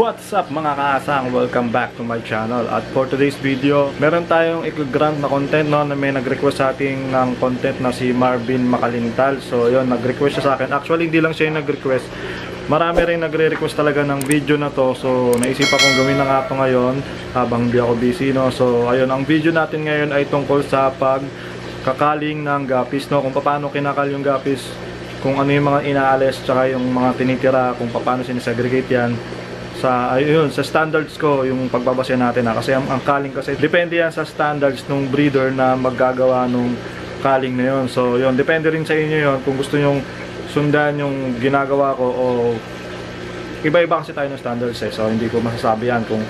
What's up mga kaasang? Welcome back to my channel. At for today's video, meron tayong i-grant na content no, na may nag-request sa ating ng content na si Marvin Makalintal. So yun, nag-request siya sa akin. Actually, hindi lang siya yung nag-request. Marami rin nagre-request talaga ng video na to. So naisipan kong gawin na nga to ngayon habang hindi ako busy. No? So ayun, ang video natin ngayon ay tungkol sa pag kakaling ng gapis. No? Kung paano kinakal yung gapis kung ano yung mga inaalis tsaka yung mga tinitira kung paano sinisegregate yan sa ayun sa standards ko yung pagbabase natin na kasi ang, ang calling kasi depende yan sa standards ng breeder na maggagawa nung calling na yun. So yun depende rin sa inyo yun kung gusto nyong sundan yung ginagawa ko o iba-iba kasi tayo ng standards eh. So hindi ko masasabi yan kung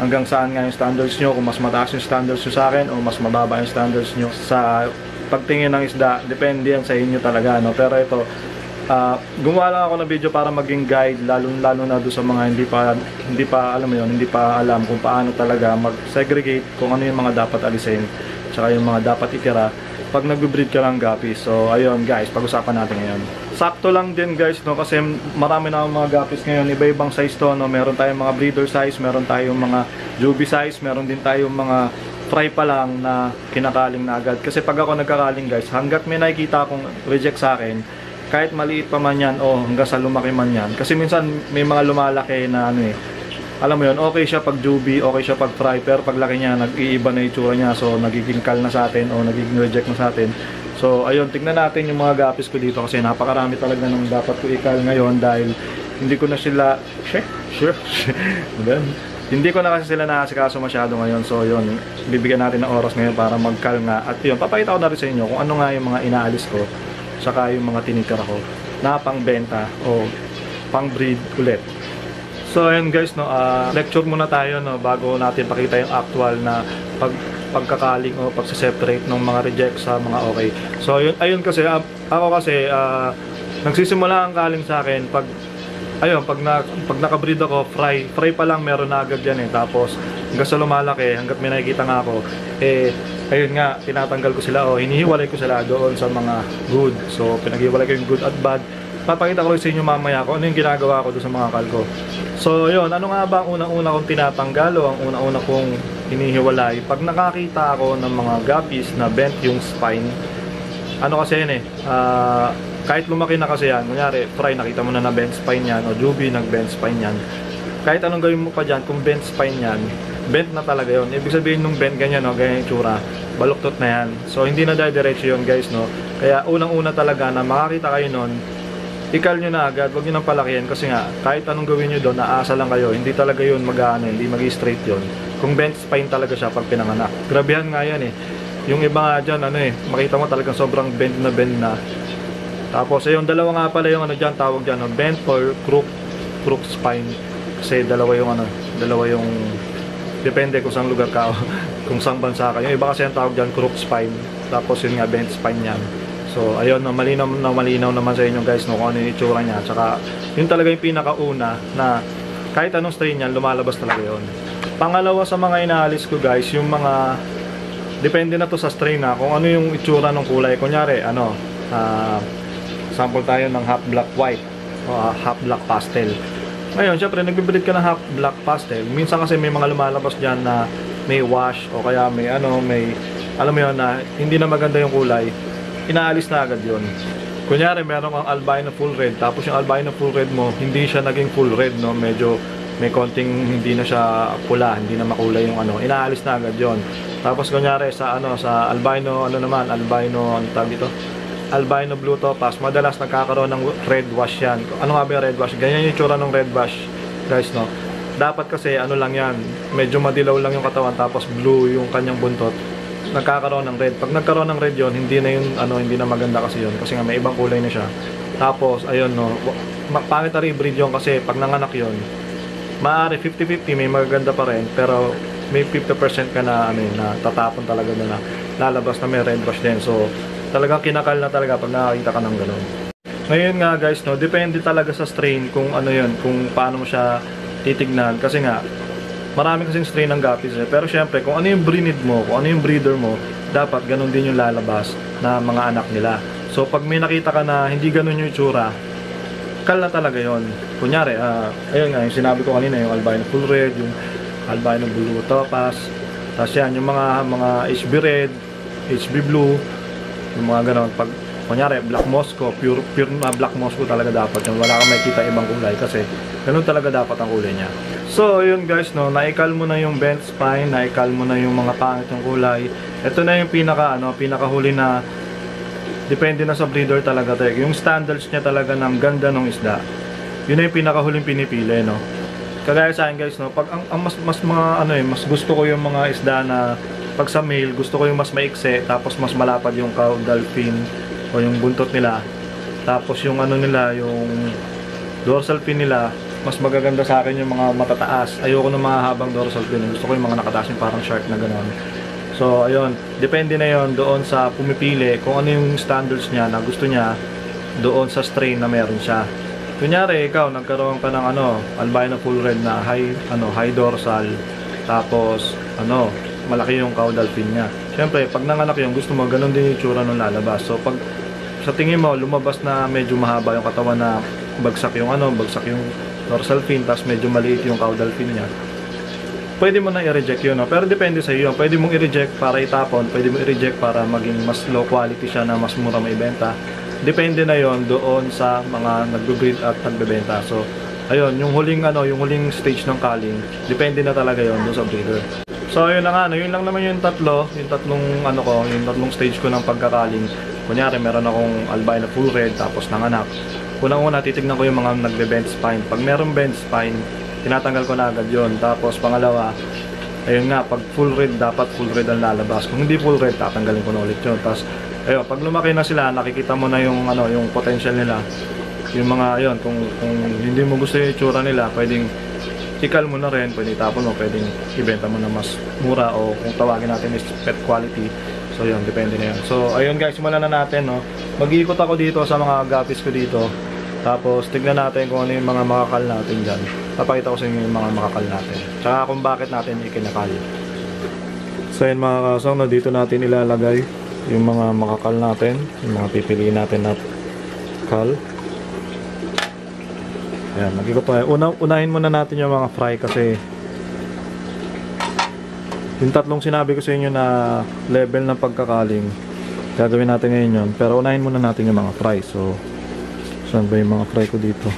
hanggang saan nga yung standards nyo kung mas mataas yung standards nyo sa akin o mas mababa yung standards nyo sa pagtingin ng isda. Depende yan sa inyo talaga no? Pero ito uh, gumawa lang ako ng video para maging guide lalo lalo na do sa mga hindi pa hindi pa alam mo yon hindi pa alam kung paano talaga mag-segregate kung ano yung mga dapat alisin tsaka yung mga dapat itira pag nagbe-breed ka ng guppies. So ayun guys, pag-usapan natin ngayon. Sakto lang din guys no kasi marami na mga guppies ngayon, iba-ibang size to no. Meron tayong mga breeder size, meron tayong mga juvie size, meron din tayong mga fry pa lang na kinakaling na agad. Kasi pag ako nagkakaling guys, hanggat may nakikita akong reject sa akin, kahit maliit pa man yan o hanggang sa lumaki man yan. Kasi minsan may mga lumalaki na ano eh, alam mo yun, okay siya pag juby, okay siya pag fry, pero pag laki niya, nag-iiba na itsura niya, so nagiging kal na sa atin o nagiging reject na sa atin. So, ayun, tignan natin yung mga gapis ko dito kasi napakarami talaga ng dapat ko ikal ngayon dahil hindi ko na sila, sure, sure, hindi ko na kasi sila nakasikaso masyado ngayon. So, yun, bibigyan natin ng oras ngayon para magkal nga. At yun, papakita ko na rin sa inyo kung ano nga yung mga inaalis ko, saka yung mga tinitira ko na pangbenta o pang breed ulit. So ayun guys no, uh, lecture muna tayo no bago natin pakita yung actual na pag pagkakaling o pagse-separate ng mga reject sa mga okay. So ayun ayun kasi uh, ako kasi uh, nagsisimula ang kaling sa akin pag ayun pag na pag naka-breed ako fry fry pa lang meron na agad yan eh tapos hanggang sa lumalaki hanggat may nakikita nga ako eh ayun nga tinatanggal ko sila o hinihiwalay ko sila doon sa mga good so pinaghiwalay ko yung good at bad papakita ko sa inyo mamaya kung ano yung ginagawa ko doon sa mga kalko. So, yun, ano nga ba ang unang-una kong tinatanggal o ang unang-una kong hinihiwalay? Pag nakakita ako ng mga guppies na bent yung spine, ano kasi yan eh, uh, kahit lumaki na kasi yan, kunyari, fry, nakita mo na na bent spine yan, o juby, nag-bent spine yan, kahit anong gawin mo pa dyan, kung bent spine yan, bent na talaga yon Ibig sabihin nung bent ganyan, no, ganyan yung tsura, baluktot na yan. So, hindi na dahil diretso yun, guys, no. Kaya, unang-una talaga na makakita kayo nun, ikal nyo na agad, wag nyo nang palakihan kasi nga, kahit anong gawin nyo doon, naasa lang kayo, hindi talaga yun mag-ano, hindi mag-straight yun. Kung bent spine talaga siya pag pinanganak. Grabehan nga yan eh. Yung iba nga dyan, ano eh, makita mo talagang sobrang bend na bend na. Tapos, ayun, dalawa nga pala yung ano dyan, tawag dyan, no, bent or crook, crook spine. Kasi dalawa yung ano, dalawa yung, depende kung saan lugar ka, kung saan bansa ka. Yung iba kasi ang tawag dyan, crook spine. Tapos yun nga, bent spine yan. So, ayun, no, malinaw na malinaw naman sa inyo guys no, kung ano yung itsura niya. Tsaka, yun talaga yung pinakauna na kahit anong strain yan, lumalabas talaga yun. Pangalawa sa mga inaalis ko guys, yung mga, depende na to sa strain na, kung ano yung itsura ng kulay. Kunyari, ano, uh, sample tayo ng half black white o uh, half black pastel. Ngayon, syempre, nagbe-breed ka ng half black pastel. Minsan kasi may mga lumalabas dyan na may wash o kaya may ano, may, alam mo yun na hindi na maganda yung kulay inaalis na agad yon. Kunyari, meron kang albino full red, tapos yung albino full red mo, hindi siya naging full red, no? Medyo may konting hindi na siya pula, hindi na makulay yung ano, inaalis na agad yon. Tapos kunyari sa ano, sa albino, ano naman, albino, ano tawag dito? Albino blue topaz, madalas nagkakaroon ng red wash yan. Ano nga ba yung red wash? Ganyan yung tsura ng red wash, guys, no? Dapat kasi ano lang yan, medyo madilaw lang yung katawan tapos blue yung kanyang buntot nagkakaroon ng red. Pag nagkaroon ng red yon hindi na yung ano, hindi na maganda kasi yon kasi nga may ibang kulay na siya. Tapos ayun no, pangit na breed yon kasi pag nanganak yon maaari 50-50 may magaganda pa rin pero may 50% ka na ano na tatapon talaga na, na lalabas na may red brush din. So talagang kinakal na talaga pag nakakita ka ng ganun. Ngayon nga guys, no, depende talaga sa strain kung ano yon kung paano mo siya titignan. Kasi nga, marami kasing strain ng guppies eh. Pero syempre, kung ano yung breed mo, kung ano yung breeder mo, dapat ganun din yung lalabas na mga anak nila. So pag may nakita ka na hindi ganun yung itsura, kal na talaga yon. Kunyari, ah, ayun nga, yung sinabi ko kanina, yung albino full red, yung albino blue topaz, tapos yan, yung mga mga HB red, HB blue, yung mga ganon. Pag, kunyari, black Moscow, pure, pure na black Moscow talaga dapat yung wala kang makikita ibang kulay kasi ganun talaga dapat ang kulay niya. So, yun guys, no, naikal mo na yung bent spine, naikal mo na yung mga pangit yung kulay. Ito na yung pinaka, ano, pinakahuli na depende na sa breeder talaga tek. Yung standards niya talaga ng ganda ng isda. Yun na yung pinakahuling pinipili, no. Kagaya sa akin guys, no, pag ang, ang mas mas mga ano eh, mas gusto ko yung mga isda na pag sa male, gusto ko yung mas maikse, tapos mas malapad yung caudal fin o yung buntot nila. Tapos yung ano nila, yung dorsal fin nila, mas magaganda sa akin yung mga matataas. Ayoko ng mga habang dorsal fin. Gusto ko yung mga nakataas yung parang shark na gano'n. So, ayun. Depende na yon doon sa pumipili kung ano yung standards niya na gusto niya doon sa strain na meron siya. Kunyari, ikaw, nagkaroon ka ng ano, albino full red na high, ano, high dorsal, tapos, ano, malaki yung caudal fin niya. Siyempre, pag nanganak yun, gusto mo, ganun din yung tsura nung lalabas. So, pag sa tingin mo, lumabas na medyo mahaba yung katawan na bagsak yung ano, bagsak yung dorsal fin, tapos medyo maliit yung caudal fin niya, pwede mo na i-reject yun. No? Pero depende sa iyo. Pwede mong i-reject para itapon, pwede mong i-reject para maging mas low quality siya na mas mura maibenta. Depende na yon doon sa mga nagbe-breed at nagbebenta. So, ayun, yung huling ano, yung huling stage ng culling, depende na talaga yon doon sa breeder. So, ayun na nga, no, yun lang naman yung tatlo, yung tatlong ano ko, yung tatlong stage ko ng pagkakaling. Kunyari, meron akong albino full red, tapos nanganak. Unang-una, titignan ko yung mga nagbe-bend spine. Pag meron bend spine, tinatanggal ko na agad yun. Tapos pangalawa, ayun nga, pag full red, dapat full red ang lalabas. Kung hindi full red, tatanggalin ko na ulit yun. Tapos, ayun, pag lumaki na sila, nakikita mo na yung, ano, yung potential nila. Yung mga, ayun, kung, kung hindi mo gusto yung itsura nila, pwedeng ikal mo na rin, pwede itapon mo, pwedeng ibenta mo na mas mura o kung tawagin natin is pet quality. So yun, depende na yun. So ayun guys, simulan na natin no. Mag-iikot ako dito sa mga gapis ko dito. Tapos tignan natin kung ano yung mga makakal natin dyan. Papakita ko sa inyo yung mga makakal natin. Tsaka kung bakit natin ikinakal. So yun mga kasong, no, dito natin ilalagay yung mga makakal natin. Yung mga pipiliin natin na kal. Ayan, mag-ikot tayo. Una, unahin muna natin yung mga fry kasi yung tatlong sinabi ko sa inyo na level ng pagkakaling gagawin natin ngayon yun. Pero unahin muna natin yung mga fry. So, saan ba yung mga fry ko dito?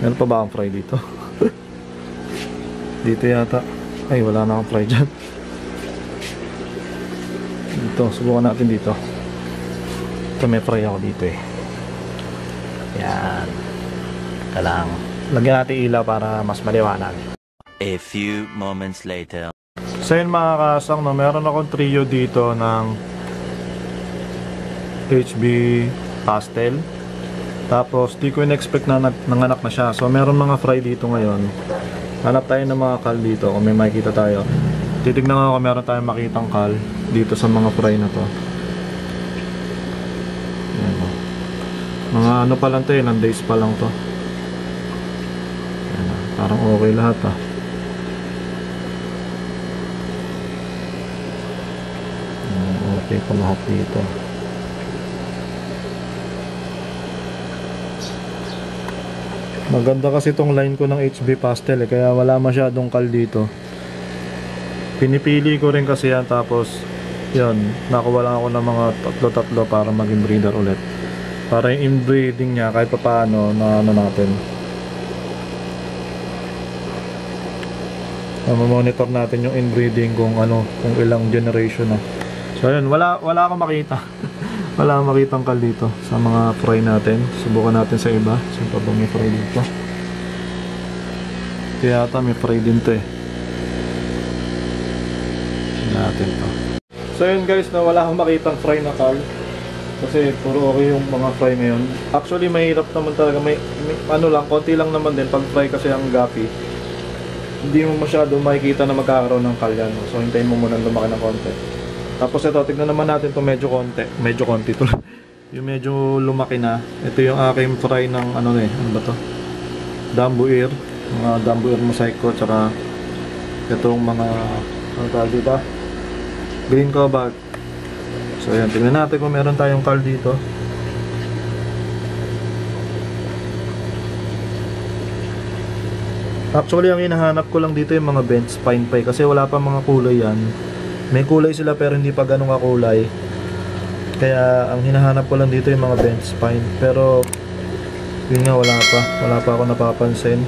Meron pa ba akong fry dito? dito yata. Ay, wala na akong fry dyan. Dito, subukan natin dito. Ito may fry ako dito eh. Yan. Ito lang. Lagyan natin ilaw para mas maliwanag. A few moments later. So yun mga kasang, no, meron akong trio dito ng HB pastel. Tapos di ko in-expect na nanganak na siya. So meron mga fry dito ngayon. Hanap tayo ng mga kal dito kung may makikita tayo. Titignan ko kung meron tayong makitang kal dito sa mga fry na to. Ayan, oh. Mga ano pa lang to, ilang days pa lang to. Parang okay lahat ah. Ayan, Okay pa lahat dito. Maganda kasi itong line ko ng HB pastel eh, kaya wala masyadong kal dito. Pinipili ko rin kasi yan tapos yun, nakuha lang ako ng mga tatlo-tatlo para maging breeder ulit. Para yung inbreeding niya kahit pa paano na ano natin. Monitor natin yung inbreeding kung ano, kung ilang generation na. So yun, wala wala akong makita. wala akong makitang kal dito sa mga fry natin. Subukan natin sa iba. Saan pa ba may fry dito? Kaya ata may fry din to eh. Natin to. So yun guys, na wala akong makitang fry na kal. Kasi puro okay yung mga fry ngayon. Actually, mahirap naman talaga. May, may ano lang, konti lang naman din pag fry kasi ang gapi. Hindi mo masyado makikita na magkakaroon ng kalyan. So, hintayin mo muna lumaki ng konti. Tapos ito, tignan naman natin to medyo konti. Medyo konti to. yung medyo lumaki na. Ito yung aking fry ng ano eh. Ano ba to? Dambu ear. Mga dambu ear mosaico. Tsaka itong mga ano tawag dito? Green cobalt. So, ayan. Tignan natin kung meron tayong kal dito. Actually, ang hinahanap ko lang dito yung mga bent spine pie kasi wala pa mga kulay yan. May kulay sila pero hindi pa ganun kakulay. Kaya ang hinahanap ko lang dito yung mga bent spine. Pero yun nga wala pa. Wala pa ako napapansin.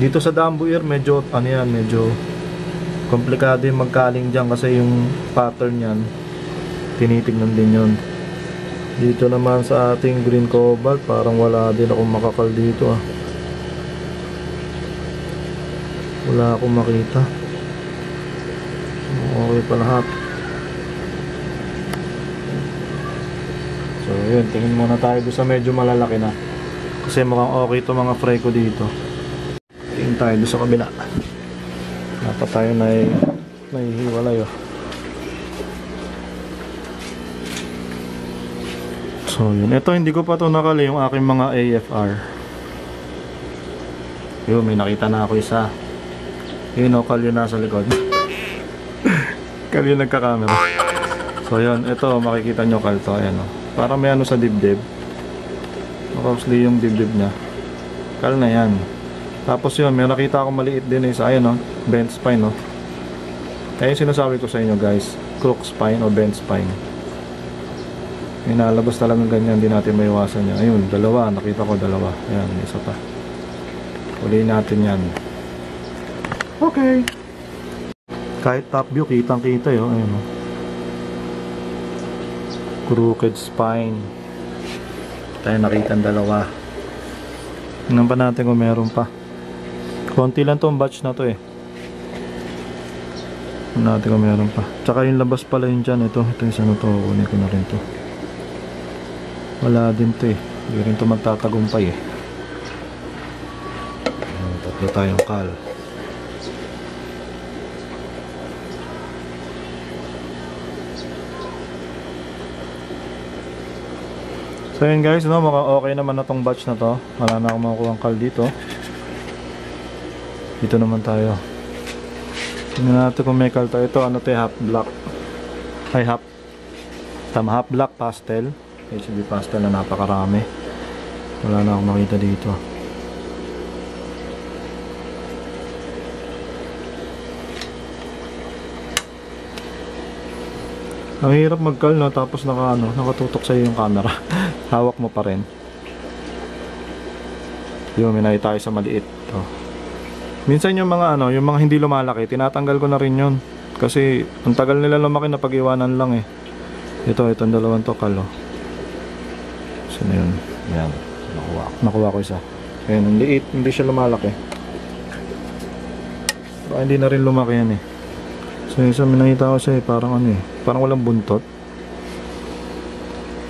Dito sa Dambu Ear medyo ano yan, medyo komplikado yung magkaling dyan kasi yung pattern yan tinitignan din yun. Dito naman sa ating green cobalt parang wala din akong makakal dito ah. Wala akong makita. Okay pa lahat. So yun, tingin muna tayo doon sa medyo malalaki na. Kasi mukhang okay to mga fry ko dito. Tingin tayo doon sa kabila. Dapat tayo na nahihiwalay oh. So yun, ito hindi ko pa to nakali yung aking mga AFR. Yun, may nakita na ako isa. Yun o, kalyo nasa likod. kalyo nagka-camera. So yun, ito makikita nyo kalto. Ayan o. Parang may ano sa dibdib. Mostly yung dibdib niya. Kal na yan. Tapos yun, may nakita ako maliit din isa. Ayan o, bent spine o. Kaya yung sinasabi ko sa inyo guys, crook spine o bent spine. May nalabas talagang ganyan, hindi natin maiwasan yan. Ayun, dalawa, nakita ko dalawa. Ayan, isa pa. Ulihin natin yan. Okay. Kahit top view, kitang kita yun. Ayun, oh. Crooked spine. Tayo nakita ang dalawa. Tingnan pa natin kung meron pa. Konti lang tong batch na to eh. Tingnan natin kung meron pa. Tsaka yung labas pala yun dyan. Ito, ito isa na to. Kunin ko na rin to. Wala din to eh. Hindi rin to magtatagumpay eh. Tatlo tayong kal. So yun guys, no, mukhang okay naman na tong batch na to. Wala na akong makukuha ang kal dito. Dito naman tayo. Tingnan natin kung may kal to. Ito ano to eh, half black. Ay half. Tama, half black pastel. HB pastel na napakarami. Wala na akong makita dito. Ang hirap magkal no tapos naka ano, nakatutok sa yung camera. Hawak mo pa rin. Yung may nakita tayo sa maliit. To. Minsan yung mga ano, yung mga hindi lumalaki, tinatanggal ko na rin yun. Kasi ang tagal nila lumaki na pag-iwanan lang eh. Ito, itong dalawang to kalo. Sino yun? Yan. Nakuha ko. Nakuha ko isa. Ayan, ang liit. Hindi siya lumalaki. Baka hindi na rin lumaki yan eh. So isa may nakita ko siya eh. Parang ano eh. Parang walang buntot.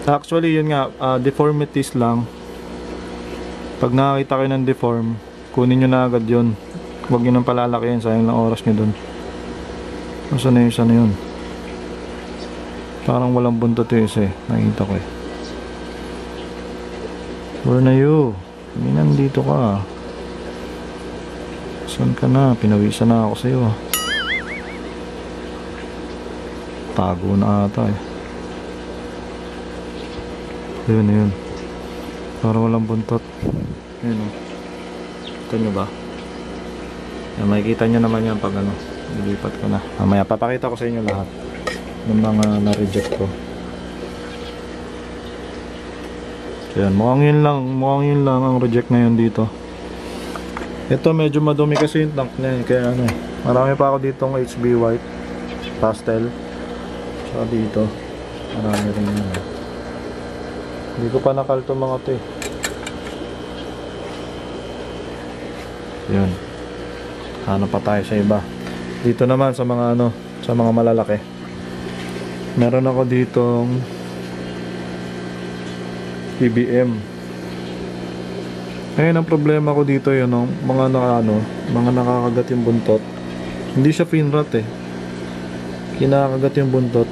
Actually, yun nga. ah, deformities lang. Pag nakakita kayo ng deform, kunin nyo na agad yun. Huwag nyo nang palalakihin. Sayang lang oras nyo dun. Nasaan na yung isa na yun? Parang walang buntot yung isa eh. Nakita ko eh. Where na you? Hindi nandito ka. Saan ka na? Pinawisan na ako sa'yo. Tago na ata eh. Yun, yun. Parang walang buntot. Yun o. Ito nyo ba? Yan, makikita nyo naman yan pag ano. Nilipat ko na. Mamaya papakita ko sa inyo lahat ng mga na-reject ko. So yan, mukhang yun lang, mukhang yun lang ang reject ngayon dito. Ito medyo madumi kasi yung tank niya eh, kaya ano eh. Marami pa ako ditong HB white pastel. Saka dito, marami rin yan. Hindi ko pa nakalto mga to eh. Yun. Ano pa tayo sa iba. Dito naman sa mga ano, sa mga malalaki. Meron ako ditong PBM. Ngayon ang problema ko dito yun, no, mga naka, ano, mga nakakagat yung buntot. Hindi siya finrat eh. Kinakagat yung buntot.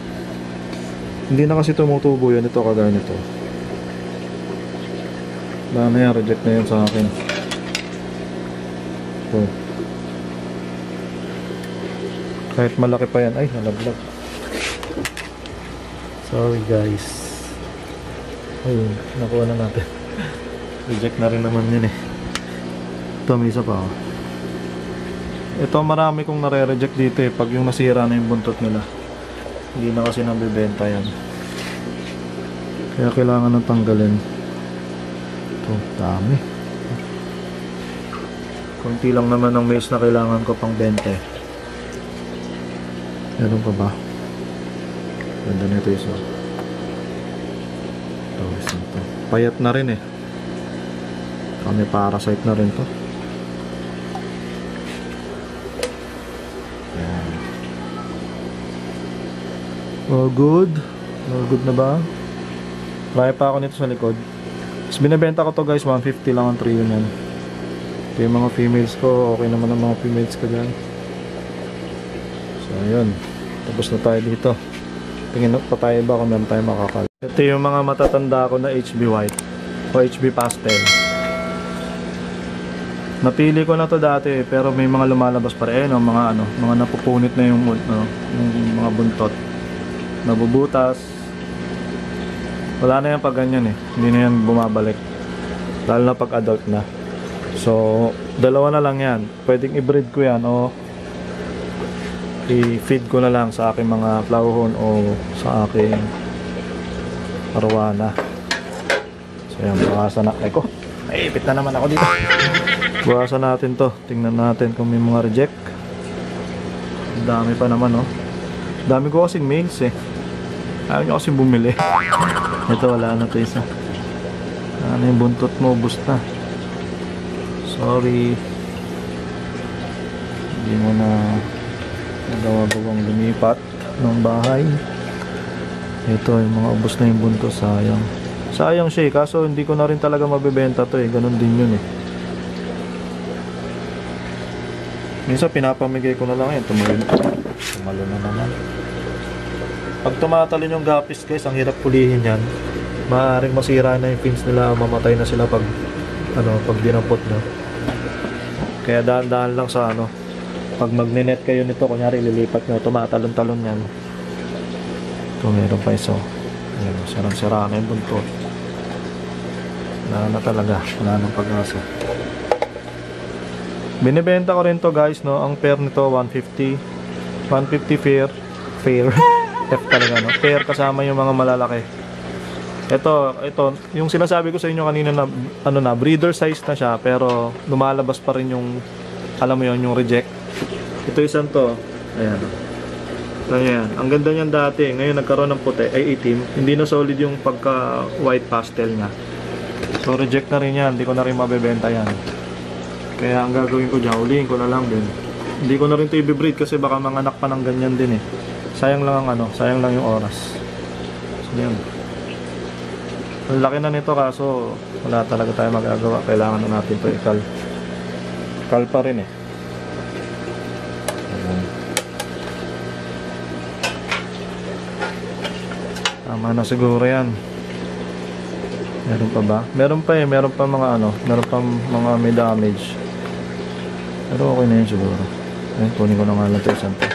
Hindi na kasi tumutubo yun. Ito kagaya nito. Wala na yan. Reject na yun sa akin. Ito. Kahit malaki pa yan. Ay, nalaglag. Sorry guys. Ayun, nakuha na natin. Reject na rin naman yun eh. Ito, may isa pa. oh. Ito, marami kong nare-reject dito eh. Pag yung nasira na yung buntot nila. Hindi na kasi nabibenta yan. Kaya kailangan ng tanggalin. Ito, dami. Kunti lang naman ng maze na kailangan ko pang 20. Meron pa ba? Ganda nito isa. Ito, isa ito. Payat na rin eh. Kami parasite na rin to. Yan. Oh, good. Oh, good na ba? Marami pa ako nito sa likod. Tapos binibenta ko to guys, 150 lang ang trio niyan. Ito yung mga females ko, okay naman ang mga females ko dyan. So, ayun. Tapos na tayo dito. Tingin pa tayo ba kung meron tayo makakal. Ito yung mga matatanda ko na HB white o HB pastel. Napili ko na to dati pero may mga lumalabas pa rin, no? mga ano, mga napupunit na yung, ano, yung mga buntot. Nabubutas. Wala na yan pag ganyan eh. Hindi na yan bumabalik. Lalo na pag adult na. So, dalawa na lang yan. Pwedeng i-breed ko yan o i-feed ko na lang sa aking mga flauhon o sa aking arwana. So, yan. Bawasan na. Ay ko. Naipit na naman ako dito. Bawasan natin to. Tingnan natin kung may mga reject. Dami pa naman, oh. Dami ko kasing mails, eh. Ayaw nyo kasing bumili. Ito, wala na to isa. Ano yung buntot mo? Ubus na. Sorry. Hindi mo na nagawa-gawang lumipat ng bahay. Ito, yung mga ubos na yung buntot. Sayang. Sayang siya eh. Kaso hindi ko na rin talaga mabebenta to eh. Ganon din yun eh. Minsan pinapamigay ko na lang yan. Tumalon. Tumalon na naman. Pag tumatalon yung gapis guys, ang hirap pulihin yan. Maaaring masira na yung fins nila, mamatay na sila pag ano, pag dinampot na. Kaya dahan-dahan lang sa ano. Pag magnenet kayo nito, kunyari lilipat nyo, tumatalon-talon yan. Ito meron pa iso. Ayan, sarang-sira na yung buntot. Wala na talaga. Wala nang pag-asa. Binibenta ko rin to guys, no? Ang pair nito 150. 150 fair. Fair. F talaga, no? Pair kasama yung mga malalaki. Ito, ito, yung sinasabi ko sa inyo kanina na ano na, breeder size na siya pero lumalabas pa rin yung alam mo yon yung reject. Ito isang to. Ayan. Ayan. Ang ganda niyan dati. Ngayon nagkaroon ng puti, ay itim. Hindi na solid yung pagka white pastel niya. So reject na rin yan. Hindi ko na rin mabebenta yan. Kaya ang gagawin ko dyan, ko na lang din. Hindi ko na rin ito i-breed kasi baka manganak pa ng ganyan din eh. Sayang lang ang ano, sayang lang yung oras. So yun. Ang laki na nito kaso wala talaga tayo magagawa. Kailangan na natin ito ikal. Kal pa rin eh. Tama na siguro yan. Meron pa ba? Meron pa eh. Meron pa mga ano. Meron pa mga may damage. Pero okay na yun siguro. Ayun, kunin ko na nga lang ito isang to.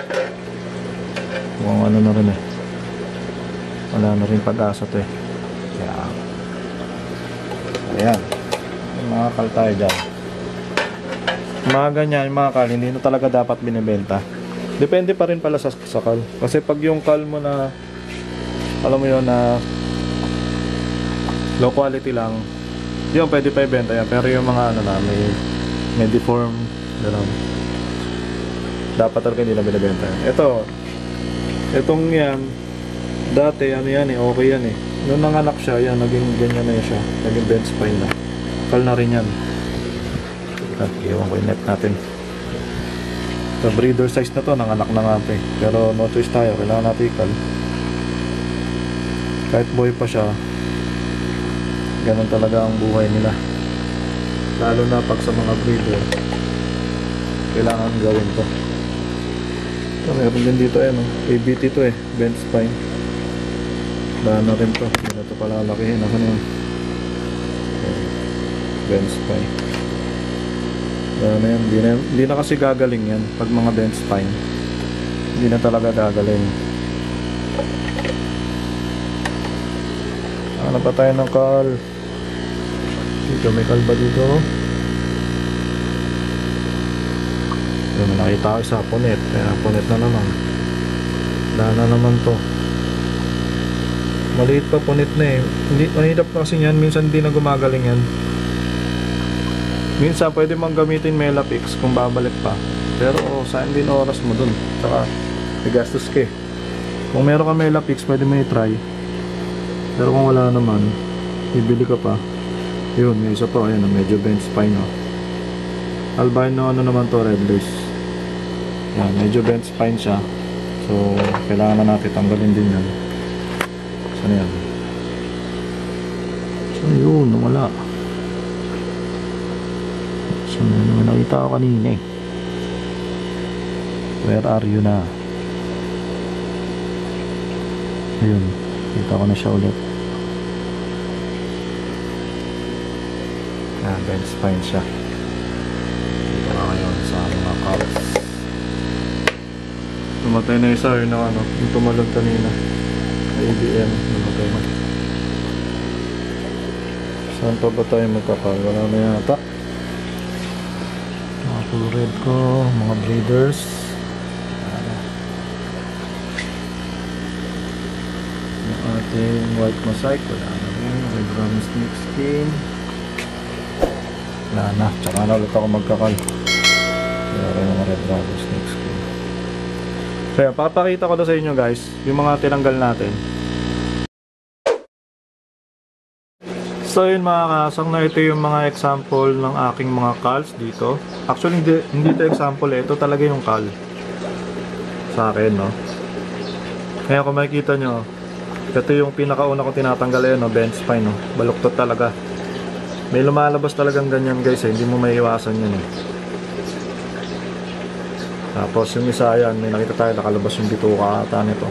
Mukhang ano na rin eh. Wala na rin pag-asa to eh. Kaya, ayan. May Mga kal tayo dyan. Mga ganyan, yung mga kal, hindi na talaga dapat binibenta. Depende pa rin pala sa, sa kal. Kasi pag yung kal mo na, alam mo yun na low quality lang, yun pwede pa ibenta yan. Pero yung mga ano na, may, may deform, gano'n. Dapat talaga hindi na binibenta. Ito, itong yan, dati ano yan eh, okay yan eh. Nung nanganak siya, yan, naging ganyan na yan siya. Naging bent spine na. Kal na rin yan. Ah, iwan ko yung natin. Ito, breeder size na to, nanganak na nga pa eh. Pero no choice tayo, kailangan natin ikal. Kahit boy pa siya, ganun talaga ang buhay nila. Lalo na pag sa mga breeder, kailangan gawin to. Ito, meron din dito eh, no? ABT to eh, bent spine. Wala na rin to. Hindi na to palalakihin. Na yun. Bent spine. Wala na yan. Hindi na, hindi na kasi gagaling yan pag mga bent spine. Hindi na talaga gagaling. Ano pa tayo ng kal? Dito may kal ba dito? Yun, nakita ko isa, punit. Kaya punit na naman. Wala na naman to. Maliit pa punit na eh. Hindi, mahirap kasi yan. Minsan hindi na gumagaling yan. Minsan pwede mang gamitin Melapix kung babalik pa. Pero oh, sayang din oras mo dun. Saka nagastos ka eh. Kung meron ka Melapix, pwede mo i-try. Pero kung wala naman, bibili ka pa. Yun, may isa to. Ayan, medyo bent spine oh. Albino ano naman to, red lace. Yan, medyo bent spine siya. So, kailangan na natin tanggalin din yan. Saan yan? So, yun, wala. So, may nakita ko kanina eh. Where are you na? Ayun, kita ko na siya ulit. Ah, bent spine siya. Dito na ngayon sa mga calves. Tumatay na isa yun na ano, yung tumalog kanina. ABM, namatay na. Saan pa ba tayo magkakal? Wala na yata. Mga full red ko, mga breeders. Yung ating white mosaic, wala na rin. Red brown snake skin. Wala na. Tsaka na ulit ako magkakal. Wala rin mga red brown snake yan, papakita ko na sa inyo guys, yung mga tinanggal natin. So yun mga kasang na ito yung mga example ng aking mga calls dito. Actually hindi, hindi ito example eh, ito talaga yung call. Sa akin no. Kaya kung makikita nyo, ito yung pinakauna ko tinatanggal eh, no, bench spine no. Baluktot talaga. May lumalabas talagang ganyan guys eh, hindi mo maiiwasan yan eh. Tapos yung isa yan, may nakita tayo nakalabas yung bituka ata nito.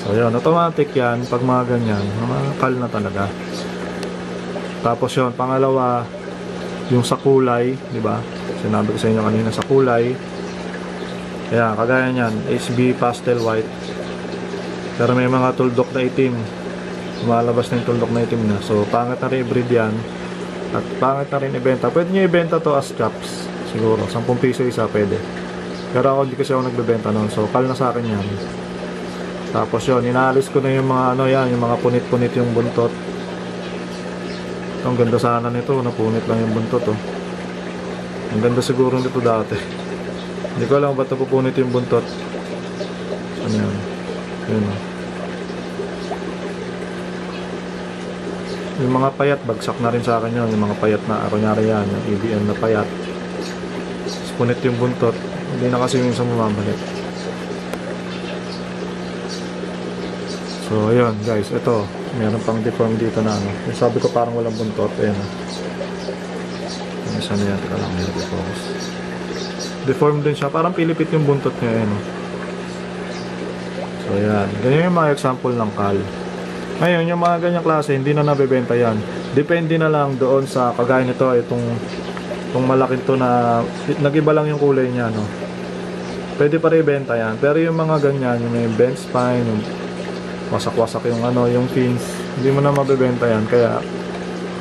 So yun, automatic yan pag mga ganyan, mga na talaga. Tapos yun, pangalawa, yung sa kulay, di ba? Sinabi ko sa inyo kanina sa kulay. Ayan, kagaya niyan, HB pastel white. Pero may mga tuldok na itim. Lumalabas na yung tuldok na itim na. So, pangit na rin i-breed yan. At pangit na rin ibenta. Pwede nyo ibenta to as caps. Siguro, 10 piso isa pwede. Pero ako hindi kasi ako nagbebenta noon. So, kal na sa akin yan. Tapos yun, inaalis ko na yung mga ano yan, yung mga punit-punit yung buntot. Ang ganda sana nito, napunit lang yung buntot oh. Ang ganda siguro nito dati. Hindi ko alam ba't napupunit yung buntot. Ano yan? Yun oh. Yung mga payat, bagsak na rin sa akin yun. Yung mga payat na, kunyari yan, yung EBM na payat. Punit yung buntot. Hindi na kasi yung sa mamabalik. So, ayun guys, ito. Meron pang deform dito na ano. Yung sabi ko parang walang buntot. Ayan o. Yung isa na yan. Lang, may focus Deform din siya. Parang pilipit yung buntot niya. Ayan o. So, ayan. Ganyan yung mga example ng kal. Ngayon, yung mga ganyang klase, hindi na nabebenta yan. Depende na lang doon sa kagaya nito, itong, itong malaking to na nagiba lang yung kulay niya, no. Pwede pa rin ibenta yan. Pero yung mga ganyan, yung may bent spine, yung wasak-wasak yung ano, yung fins, hindi mo na mabebenta yan. Kaya,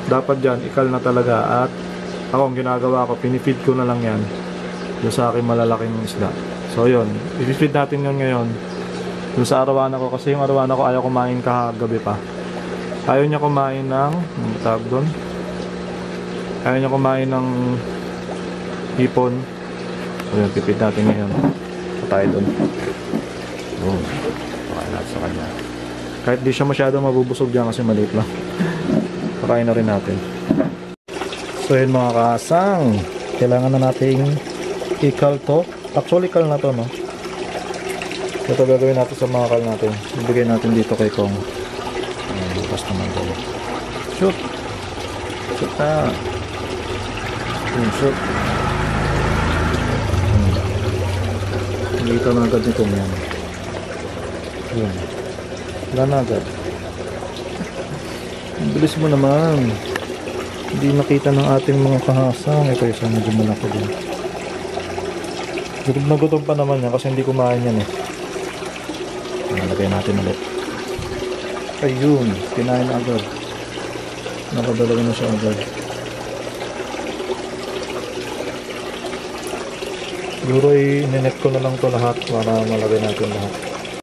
dapat dyan, ikal na talaga. At, ako, ang ginagawa ko, pinifeed ko na lang yan. Yung sa akin malalaking isda. So, yun. I-feed natin yun ngayon. Yung sa arawana ko, kasi yung arawana ko ayaw kumain kahagabi pa. Ayaw niya kumain ng, ang doon? Ayaw niya kumain ng hipon. So, yun, pipid natin ngayon. So, tayo doon. Boom. Pakain natin sa kanya. Kahit di siya masyado mabubusog dyan kasi maliit lang. Pakain na rin natin. So yun mga kasang. Kailangan na nating ikal to. Actually kal na to no. Ito gagawin natin sa mga kal natin. Ibigay natin dito kay Kong. Ayan, bukas naman to. Shoot! Shoot na! Shoot. Hmm. Dito na agad nito yan. Yun. Wala na agad. Ang bilis mo naman. Hindi nakita ng ating mga kahasang. Ito isang medyo malaki din. Gutom na gutom pa naman yan kasi hindi kumain yan eh. Nalagay natin ulit. Ayun, kinain na agad. Nakadalawa na siya agad. Siguro i-net ko na lang to lahat para malagay natin lahat.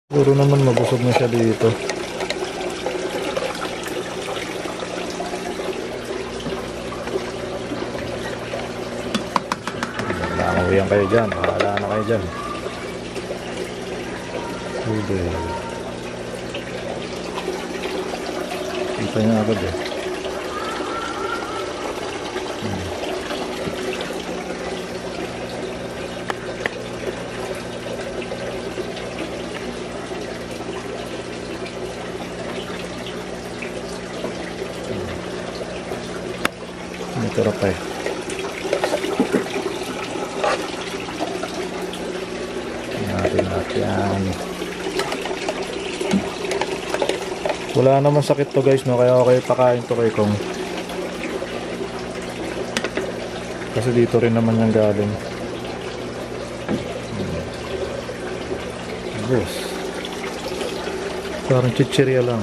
Siguro naman mabusog na siya dito. Langawihan kayo dyan. Bahala na kayo dyan. Pwede. Kita niya agad eh. May tira pa eh. Natin lahat yan. Wala naman sakit to guys no, kaya okay pakain to kay Kong. Kasi dito rin naman yung galing. Yes. Parang chichirya lang.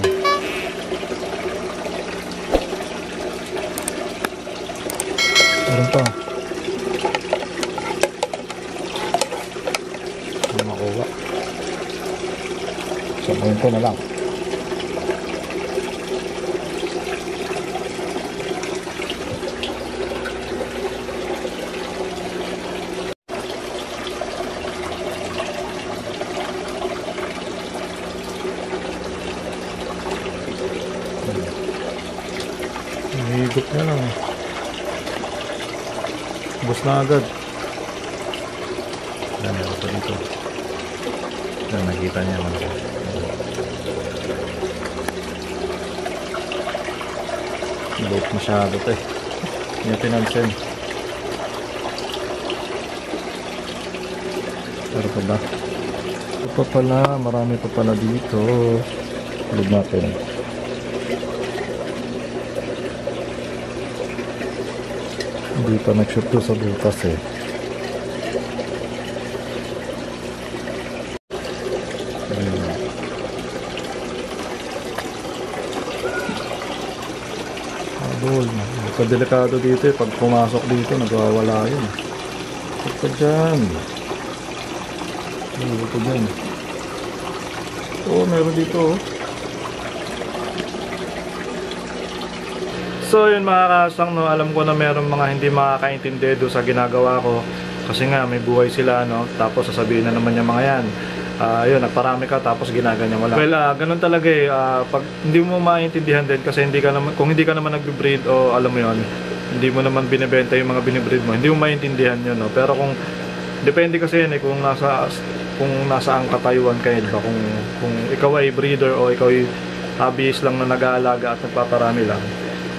Meron pa. Hindi makuha. Sabayin ko na lang. Higop na lang. Bus na agad. Yan, meron pa dito. Yan, nakita niya man. Late masyado to eh. Hindi niya pinansin. Pero pa ba? Ito pa pala, marami pa pala dito. Tulog natin. Hindi pa nag-shoot sa butas eh. Ayun. Habol. Nagka-delikado dito eh. Pag pumasok dito, nagwawala yun. Huwag ka dyan. Huwag ka dyan. Oo, meron dito oh. So yun mga kasang no, alam ko na meron mga hindi makakaintindi do sa ginagawa ko kasi nga may buhay sila no tapos sasabihin na naman yung mga yan Ah, yun nagparami ka tapos ginaganyan mo lang well ah, ganun talaga eh Ah, pag hindi mo maintindihan din kasi hindi ka naman kung hindi ka naman nagbe-breed o alam mo yun hindi mo naman binebenta yung mga binibreed mo hindi mo maintindihan yun no pero kung depende kasi yan eh kung nasa kung nasaan katayuan ka ba kung kung ikaw ay breeder o ikaw ay hobbyist lang na nag-aalaga at nagpaparami lang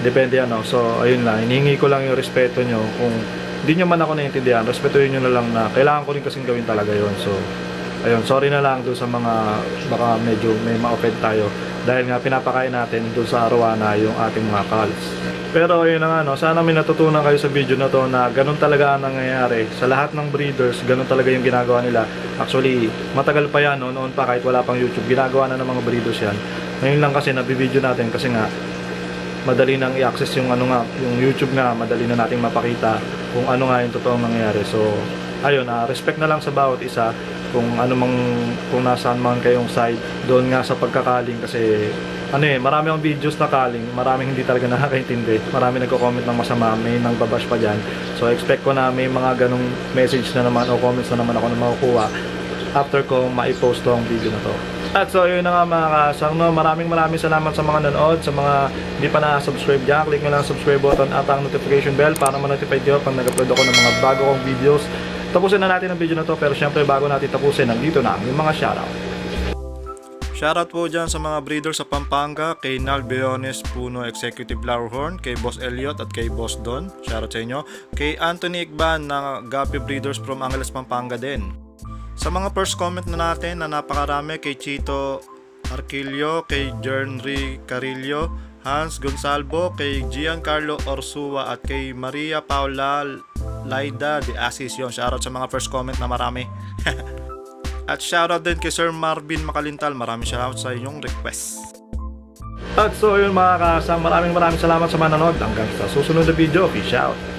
Depende ano. So, ayun lang. Hinihingi ko lang yung respeto nyo. Kung hindi nyo man ako naiintindihan, respetuhin nyo na lang na kailangan ko rin kasing gawin talaga yon So, ayun. Sorry na lang doon sa mga baka medyo may ma-offend tayo. Dahil nga pinapakain natin doon sa arawana yung ating mga calls. Pero ayun na nga, no, sana may natutunan kayo sa video na to na ganun talaga ang nangyayari. Sa lahat ng breeders, ganun talaga yung ginagawa nila. Actually, matagal pa yan, no, noon pa kahit wala pang YouTube, ginagawa na ng mga breeders yan. Ngayon lang kasi nabibideo natin kasi nga madali nang i-access yung ano nga, yung YouTube nga, madali na nating mapakita kung ano nga yung totoong nangyayari. So, ayun, ah, respect na lang sa bawat isa kung ano mang kung nasaan man kayong side doon nga sa pagkakaling kasi ano eh, marami akong videos na kaling, maraming hindi talaga nakakaintindi. Marami nagko-comment ng masama, may nang babash pa diyan. So, expect ko na may mga ganong message na naman o comments na naman ako na makukuha after ko ma-post tong video na to. At so yun na nga mga kasang no, maraming maraming salamat sa mga nanood, sa mga hindi pa na-subscribe dyan, click nyo lang ang subscribe button at ang notification bell para ma-notify kayo pag nag-upload ako ng mga bago kong videos. Tapusin na natin ang video na to pero syempre bago natin tapusin, nandito na yung mga shoutout. Shoutout po dyan sa mga breeder sa Pampanga, kay Nal Beones Puno Executive Flowerhorn, kay Boss Elliot at kay Boss Don. Shoutout sa inyo. Kay Anthony Igban ng Gapi Breeders from Angeles, Pampanga din. Sa mga first comment na natin na napakarami kay Chito Arquillo, kay Jernry Carillo, Hans Gonsalvo, kay Giancarlo Orsua at kay Maria Paula Laida de Asis yun. Shoutout sa mga first comment na marami. at shoutout din kay Sir Marvin Makalintal. Maraming shoutout sa inyong request. At so yun mga kasang maraming maraming salamat sa manonood. Hanggang sa susunod na video. Peace out.